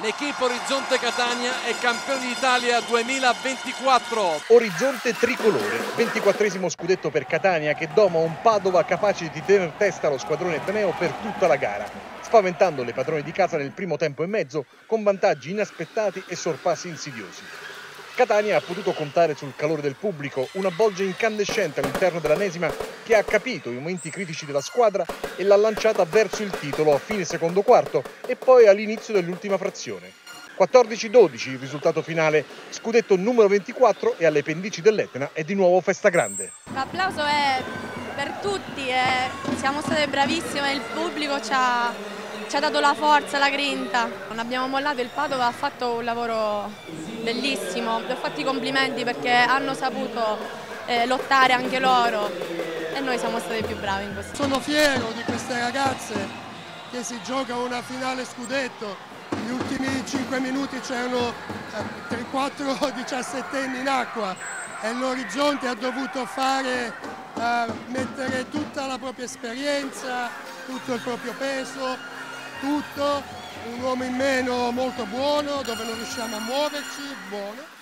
L'equipe Orizzonte Catania è campione d'Italia 2024. Orizzonte tricolore, 24 scudetto per Catania che doma un Padova capace di tenere testa allo squadrone Ateneo per tutta la gara, spaventando le padrone di casa nel primo tempo e mezzo con vantaggi inaspettati e sorpassi insidiosi. Catania ha potuto contare sul calore del pubblico, una bolgia incandescente all'interno dell'Anesima che ha capito i momenti critici della squadra e l'ha lanciata verso il titolo a fine secondo quarto e poi all'inizio dell'ultima frazione. 14-12 il risultato finale, scudetto numero 24 e alle pendici dell'Etna è di nuovo festa grande. L'applauso è per tutti, e siamo state bravissime, il pubblico ci ha ci ha dato la forza, la grinta. Non abbiamo mollato, il Padova ha fatto un lavoro bellissimo, vi ho fatto i complimenti perché hanno saputo eh, lottare anche loro e noi siamo stati più bravi in questo. Sono fiero di queste ragazze che si gioca una finale scudetto, gli ultimi 5 minuti c'erano 3-4 diciassettenni in acqua e l'Orizzonte ha dovuto fare, uh, mettere tutta la propria esperienza, tutto il proprio peso, tutto, un uomo in meno molto buono, dove non riusciamo a muoverci, buono.